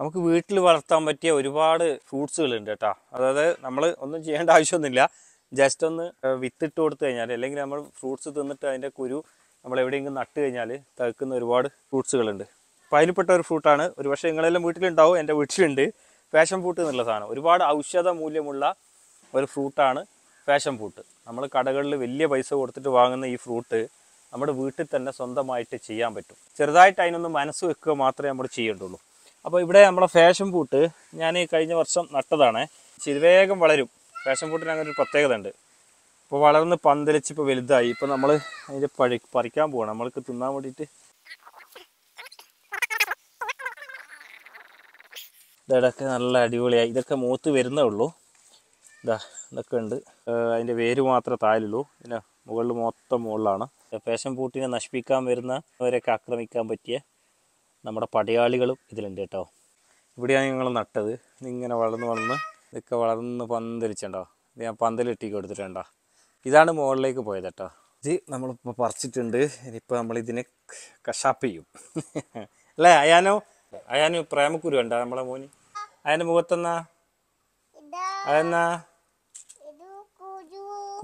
നമുക്ക് വീട്ടിൽ വളർത്താൻ പറ്റിയ ഒരുപാട് ഫ്രൂട്ട്സുകളുണ്ട് കേട്ടോ. അതായത് നമ്മൾ ഒന്നും ചെയ്യേണ്ട ആവശ്യമൊന്നുമില്ല. ജസ്റ്റ് ഒന്ന് വിത്തിട്ട് കൊടുത്തു കഴിഞ്ഞാൽ അല്ലെങ്കിൽ നമ്മൾ ഫ്രൂട്ട്സ് തിന്നിട്ട് അതിന്റെ കുരു നമ്മൾ എവിടെയെങ്കിലും നട്ട് കഴിഞ്ഞാൽ തകക്കുന്ന ഒരുപാട് ഫ്രൂട്ട്സുകളുണ്ട്. അപ്പോൾ അതിൽപ്പെട്ട ഒരു ഫ്രൂട്ടാണ്. ഒരു പക്ഷേ നിങ്ങളെല്ലാം വീട്ടിലുണ്ടാവും എന്റെ വീട്ടിലുണ്ട്. ഫാഷൻ ഫ്രൂട്ട് എന്നുള്ള സാധനം. ഒരുപാട് ഔഷധ മൂല്യമുള്ള ഒരു ഫ്രൂട്ടാണ് ഫാഷൻ ഫ്രൂട്ട് നമ്മൾ കടകളിൽ വലിയ പൈസ കൊടുത്തിട്ട് വാങ്ങുന്ന ഈ ഫ്രൂട്ട് നമ്മുടെ വീട്ടിൽ തന്നെ സ്വന്തമായിട്ട് ചെയ്യാൻ പറ്റും. ചെറുതായിട്ട് അതിനൊന്ന് മനസ്സ് വെക്കുക മാത്രമേ നമ്മൾ ചെയ്യേണ്ടുള്ളൂ. അപ്പോൾ ഇവിടെ നമ്മളെ ഫാഷൻ ഫ്രൂട്ട് ഞാൻ ഈ കഴിഞ്ഞ വർഷം നട്ടതാണ്. ഇത് വേഗം വളരും ഫാഷൻ ഫ്രൂട്ടിന് അങ്ങനെ ഒരു പ്രത്യേകത ഉണ്ട്. ഇപ്പോൾ വളർന്ന് പന്തലിച്ച് ഇപ്പോൾ വലുതായി. ഇപ്പോൾ നമ്മൾ അതിന്റെ പഴി പറിക്കാൻ പോകണം നമ്മൾക്ക് തിന്നാൻ വേണ്ടിയിട്ട്. ഇതൊക്കെ നല്ല അടിപൊളിയായി. ഇതൊക്കെ മൂത്ത് വരുന്നേ ഉള്ളൂ. ഇതാ ഇതൊക്കെ ഉണ്ട്. അതിന്റെ വേര് മാത്രമേ താഴുള്ളൂ പിന്നെ മുകളിൽ മൊത്തം മുകളിലാണ്. ഫാഷൻ പൂട്ടിനെ നശിപ്പിക്കാൻ വരുന്നവരെയൊക്കെ ആക്രമിക്കാൻ പറ്റിയ നമ്മുടെ പടയാളികളും ഇതിലുണ്ട് കേട്ടോ. ഇവിടെയാണ് ഞങ്ങൾ നട്ടത്. ഇങ്ങനെ വളർന്ന് വളർന്ന് ഇതൊക്കെ വളർന്ന് പന്തലിച്ചുണ്ടോ ഇത് ഞാൻ പന്തലിട്ടി കൊടുത്തിട്ടുണ്ടോ. ഇതാണ് മുകളിലേക്ക് പോയത് കേട്ടോ ഇത് നമ്മളിപ്പോൾ പറിച്ചിട്ടുണ്ട്. ഇനിയിപ്പോൾ നമ്മളിതിനെ കഷാപ്പ് ചെയ്യും. അല്ലേ അയാനോ? അയാനോ പ്രേമക്കുരു ഉണ്ടോ നമ്മളെ മോന്? അയാന്റെ മുഖത്തെന്നാ? അതെന്നാ?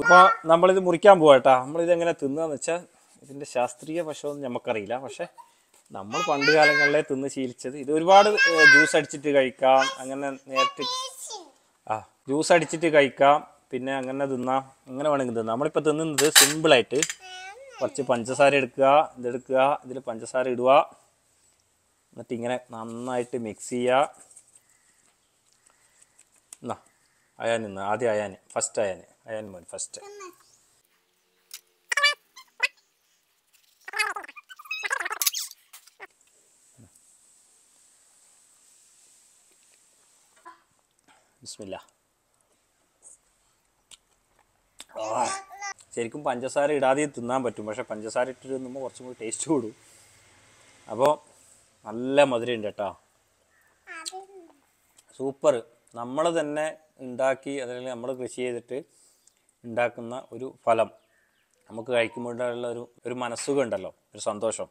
ഇപ്പൊ നമ്മളിത് മുറിക്കാൻ പോവാട്ടോ കേട്ടാ. നമ്മളിത് എങ്ങനെ തിന്നാന്ന് വെച്ചാൽ ഇതിന്റെ ശാസ്ത്രീയ വശമൊന്നും നമുക്കറിയില്ല പക്ഷെ നമ്മൾ പണ്ട് കാലങ്ങളിലെ തിന്ന് ശീലിച്ചത് ഇത് ഒരുപാട് ജ്യൂസ് അടിച്ചിട്ട് കഴിക്കാം അങ്ങനെ നേരിട്ട് ആ ജ്യൂസ് അടിച്ചിട്ട് കഴിക്കാം പിന്നെ അങ്ങനെ തിന്നാം അങ്ങനെ വേണമെങ്കിൽ തിന്നാം. നമ്മളിപ്പോൾ തിന്നുന്നത് സിമ്പിളായിട്ട് കുറച്ച് പഞ്ചസാര എടുക്കുക ഇതെടുക്കുക ഇതിൽ പഞ്ചസാര ഇടുക എന്നിട്ട് ഇങ്ങനെ നന്നായിട്ട് മിക്സ് ചെയ്യുക. എന്നാ അയാൻ നിന്ന് ആദ്യം അയാൻ ഫസ്റ്റ് അയാൻ അയാൻ മോൻ ഫസ്റ്റ് ബിസ്മില്ല. ശരിക്കും പഞ്ചസാര ഇടാതെ തിന്നാൻ പറ്റും. പക്ഷേ പഞ്ചസാര ഇട്ടിട്ട് തിന്നുമ്പോൾ കുറച്ചും കൂടി ടേസ്റ്റ് കൂടും. അപ്പോൾ നല്ല മധുരം ഉണ്ട് കേട്ടോ. സൂപ്പർ. നമ്മൾ തന്നെ ഉണ്ടാക്കി അതല്ലെങ്കിൽ നമ്മൾ കൃഷി ചെയ്തിട്ട് ഉണ്ടാക്കുന്ന ഒരു ഫലം നമുക്ക് കഴിക്കുമ്പോഴുള്ള ഒരു ഒരു മനസ്സുഖം ഉണ്ടല്ലോ. ഒരു സന്തോഷം.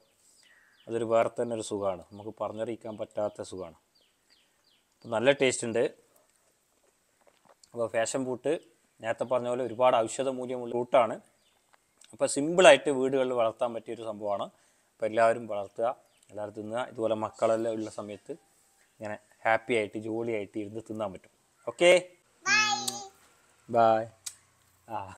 അതൊരു വേറെ തന്നെ ഒരു സുഖമാണ്. നമുക്ക് പറഞ്ഞറിയിക്കാൻ പറ്റാത്ത സുഖമാണ്. നല്ല ടേസ്റ്റ് ഉണ്ട്. അപ്പോൾ ഫാഷൻ ബൂട്ട് നേരത്തെ പറഞ്ഞ പോലെ ഒരുപാട് ഔഷധ മൂല്യമുള്ള ബൂട്ടാണ്. അപ്പോൾ സിമ്പിളായിട്ട് വീടുകളിൽ വളർത്താൻ പറ്റിയൊരു സംഭവമാണ്. അപ്പോൾ എല്ലാവരും വളർത്തുക എല്ലാവരും തിന്നുക. ഇതുപോലെ മക്കളെല്ലാം ഉള്ള സമയത്ത് ഇങ്ങനെ ഹാപ്പി ആയിട്ട് ജോലിയായിട്ട് ഇരുന്ന് തിന്നാൻ പറ്റും. ഓക്കെ ബായ് ആ.